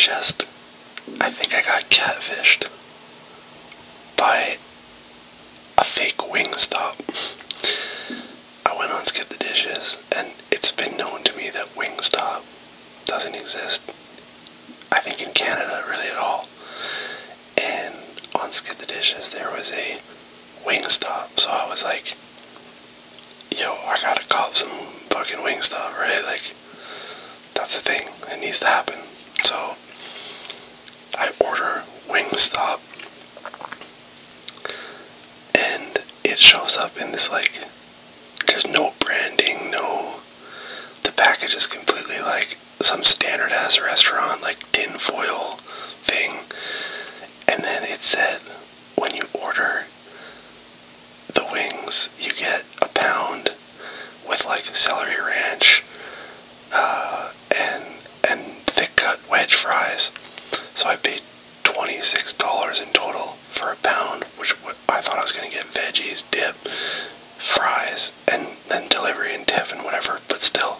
just, I think I got catfished by a fake wing stop. I went on Skip the Dishes, and it's been known to me that Wingstop doesn't exist, I think, in Canada really at all. And on Skip the Dishes, there was a Wingstop, so I was like, yo, I gotta cop some fucking Wingstop, right? Like, that's the thing, it needs to happen. So, Wingstop, and it shows up in this like there's no branding, no the package is completely like some standard ass restaurant like tin foil thing. And then it said when you order the wings you get a pound with like celery ranch uh, and and thick cut wedge fries. So I paid $26 in total for a pound, which I thought I was to get veggies, dip, fries, and then delivery and tip and whatever, but still.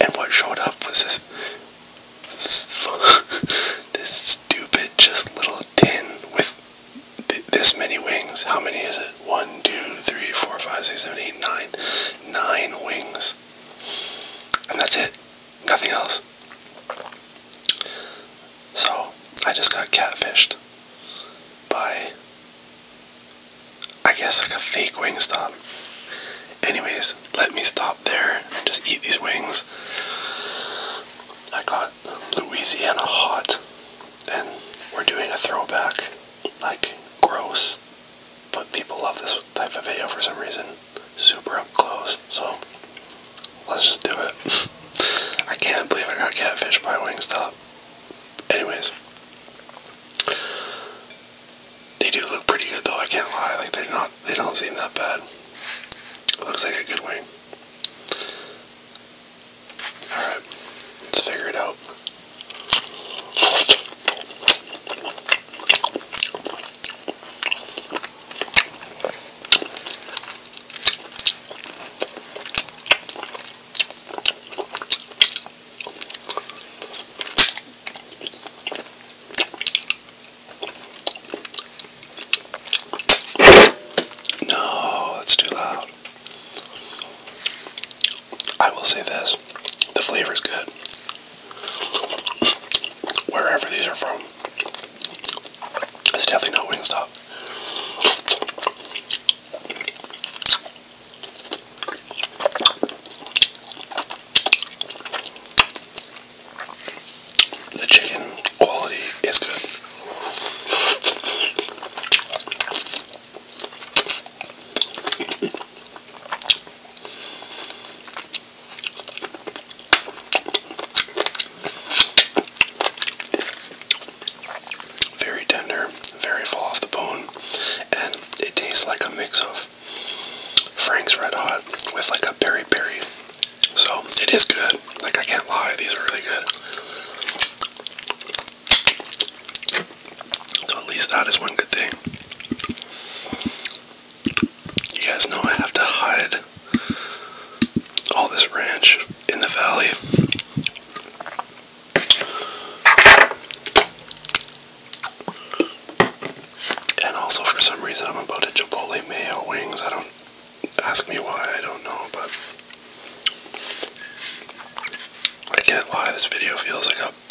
And what showed up was this, this stupid, just little tin with this many wings. How many is it? One, two, three, four, five, six, seven, eight, nine. Nine wings. And that's it. Nothing else. So, I just got catfished by, I guess, like a fake wing stop. Anyways, let me stop there and just eat these wings. I got Louisiana hot, and we're doing a throwback, like gross, but people love this type of video for some reason. Super up close, so let's just do it. I can't believe I got catfished by Wingstop. Anyways, they do look pretty good though. I can't lie. Like they're not. They don't seem that bad. It looks like a good wing. All right, let's figure it out. No, that's too loud. I will say this the flavor is good. Wherever these are from, it's definitely not Wingstop. The chicken quality is good. Very tender, very full off the bone, and it tastes like a mix of Frank's Red Hot with like a berry berry. So it is good. Like I can't lie, these are really good. So at least that is one good thing. You guys know I have to hide all this ranch in the valley. And also, for some reason, I'm about to Chipotle mayo wings. I don't ask me why. I don't know, but I can't lie. This video feels like a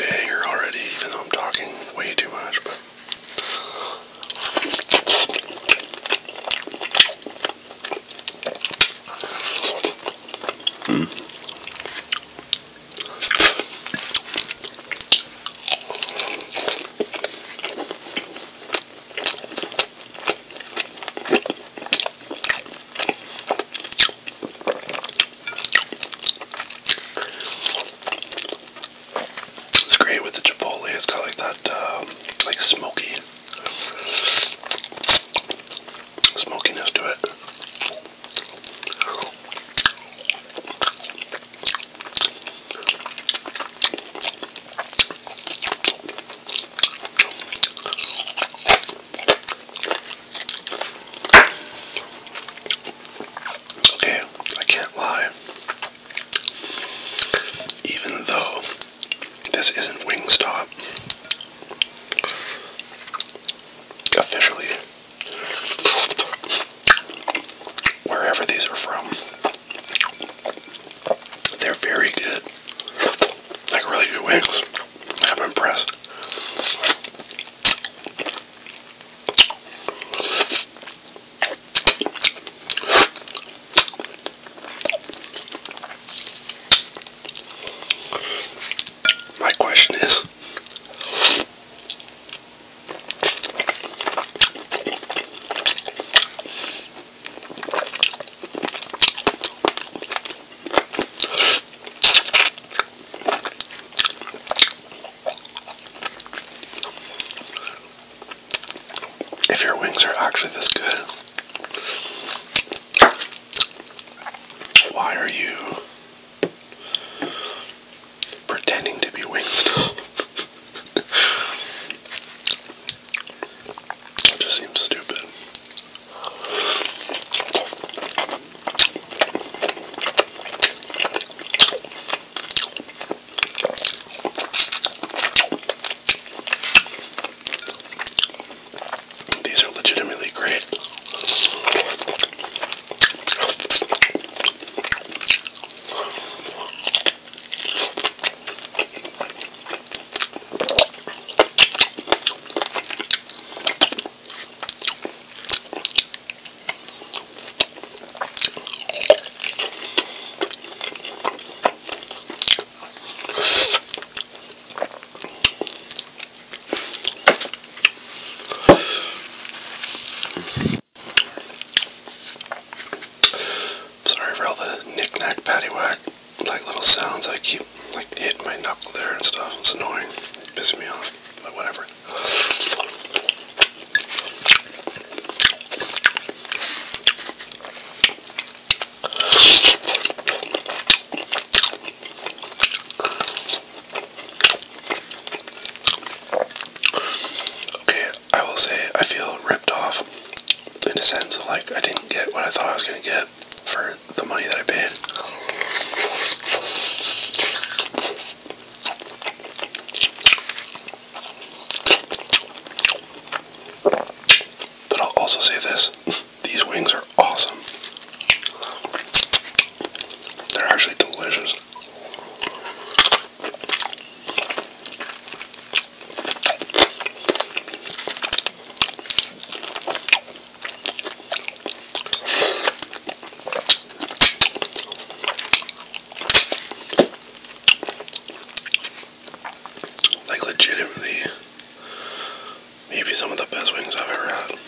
to it just seems stupid. These are legitimately great. Sorry for all the knick-knack, paddywhack, like little sounds that I keep like hitting my knuckle there and stuff. It's annoying. It's pissing me off, but whatever. Okay, I will say I feel ripped off in a sense of like I didn't get what I thought I was gonna get for the money that I paid. But I'll also say this these wings are awesome. They're actually delicious. Like legitimately maybe some of the best wings I've ever had.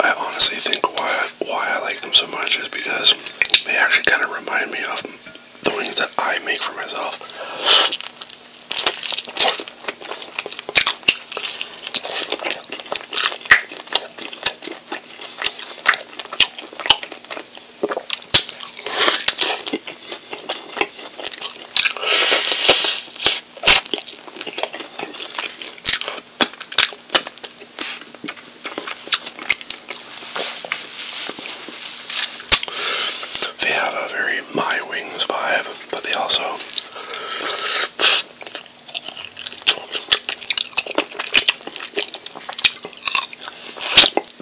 I honestly think why why I like them so much is because they actually kind of remind me of the wings that I make for myself. They have a very My Wings vibe, but they also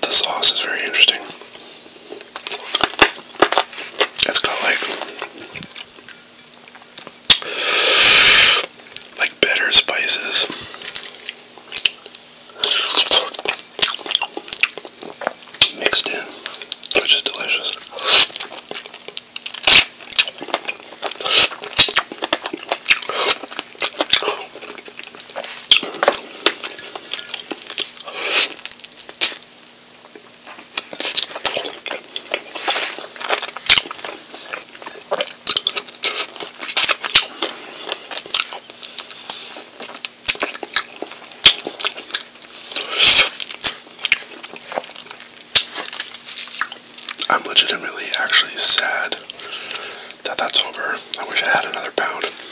the sauce is very interesting. It's got like like bitter spices. Mixed in, which is delicious. Legitimately actually sad that that's over. I wish I had another pound.